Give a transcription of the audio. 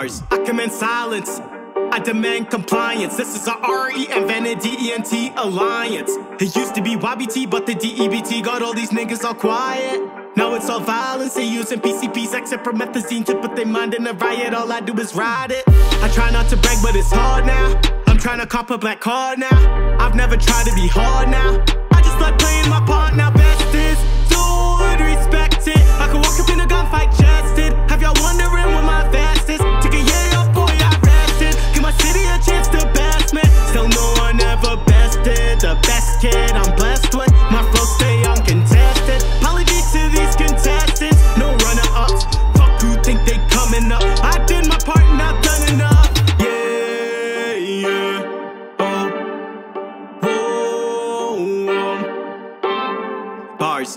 I command silence. I demand compliance. This is a RE and DENT alliance. It used to be YBT, but the DEBT got all these niggas all quiet. Now it's all violence. They using PCPs, except for methazine to put their mind in a riot. All I do is ride it. I try not to brag, but it's hard now. I'm trying to cop a black card now. I've never tried to be hard now. The best kid I'm blessed with. My flow stay uncontested. Apologies to these contestants. No runner ups. Fuck who think they coming up. I did my part I've done enough. Yeah, yeah. Oh. Oh. oh. Bars.